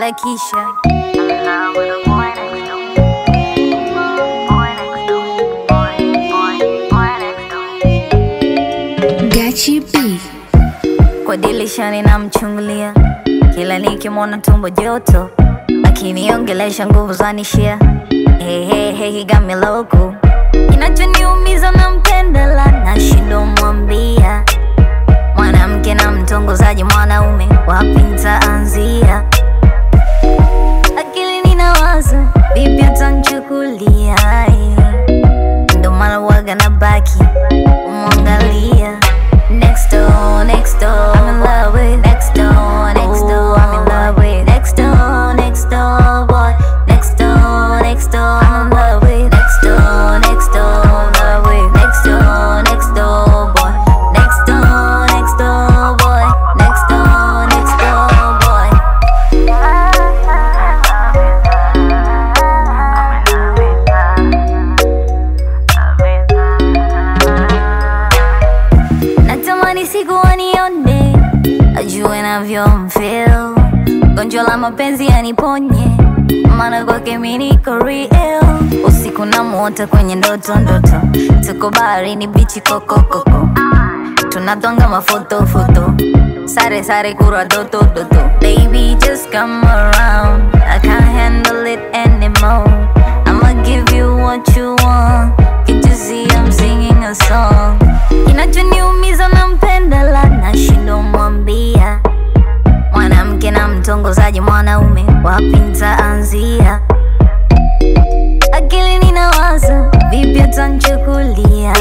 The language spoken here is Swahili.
Lakeisha, I'm in love with a boy next door. Boy next door. Boy, boy, boy next door. Gachi B. kwa dilisha namchungulia, kila nikimwona tumbo joto, akiniongelesha nguvu zanishia. Hey, hey, hey, he got me loco. Kinachoniumiza nampendela, shindo mwambia mwanamke na mtongozaji mwanaume, wapi nitaanzia? Natamani siku wanione, ajue navyomfeel, gonjwa la mapenzi aniponye maana kwake mi niko real. Usiku namuota kwenye ndoto ndoto, tuko baharini bichi kokokoko, mafoto foto, sare sare kurwa doto doto. Baby just come around, mtongozaji mwanaume, wapi nitaanzia? Akili ninawaza vipi atanchukulia